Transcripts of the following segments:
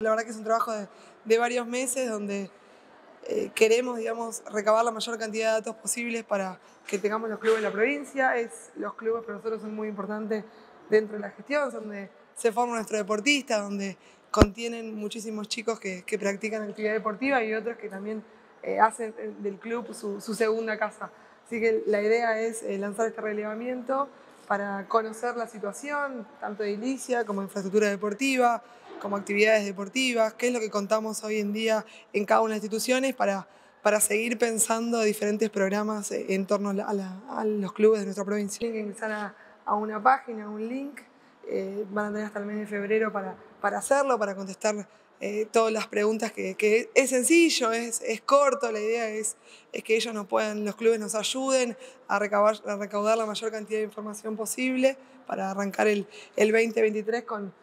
La verdad que es un trabajo de, varios meses donde eh, queremos, digamos, recabar la mayor cantidad de datos posibles para que tengamos los clubes de la provincia. Es, los clubes para nosotros son muy importantes dentro de la gestión, donde se forma nuestro deportista, donde contienen muchísimos chicos que, practican actividad deportiva y otros que también eh, hacen del club su, segunda casa. Así que la idea es eh, lanzar este relevamiento para conocer la situación, tanto de edilicia como infraestructura deportiva, como actividades deportivas, qué es lo que contamos hoy en día en cada una de las instituciones para, para seguir pensando diferentes programas eh, en torno a, los clubes de nuestra provincia. Tienen que ingresar a, una página, un link, eh, van a tener hasta el mes de febrero para, para hacerlo, para contestar eh, todas las preguntas que, es sencillo, es, es, corto, la idea es, es que ellos nos puedan, los clubes nos ayuden a recaudar, a recaudar la mayor cantidad de información posible para arrancar el, el 2023 con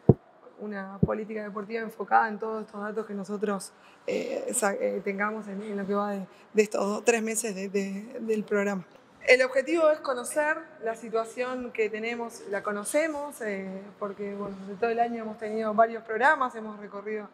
una política deportiva enfocada en todos estos datos que nosotros eh, eh, tengamos en, lo que va de, estos tres meses del programa. El objetivo es conocer la situación que tenemos, la conocemos, eh, porque bueno, de todo el año hemos tenido varios programas, hemos recorrido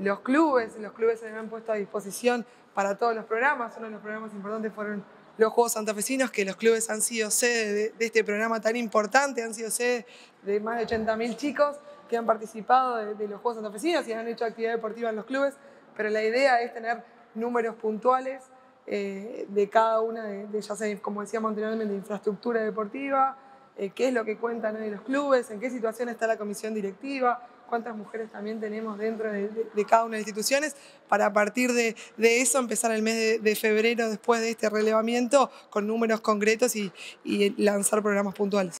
los clubes, los clubes se han puesto a disposición para todos los programas, uno de los programas importantes fueron los Juegos Santafesinos, que los clubes han sido sede de, de este programa tan importante, han sido sede de más de 80.000 chicos, que han participado de, los Juegos Santafesinos y han hecho actividad deportiva en los clubes, pero la idea es tener números puntuales eh, de cada una de, ya sea, como decíamos anteriormente, de infraestructura deportiva, eh, qué es lo que cuentan hoy los clubes, en qué situación está la comisión directiva, cuántas mujeres también tenemos dentro de, cada una de las instituciones, para a partir de, eso empezar el mes de, febrero, después de este relevamiento, con números concretos y lanzar programas puntuales.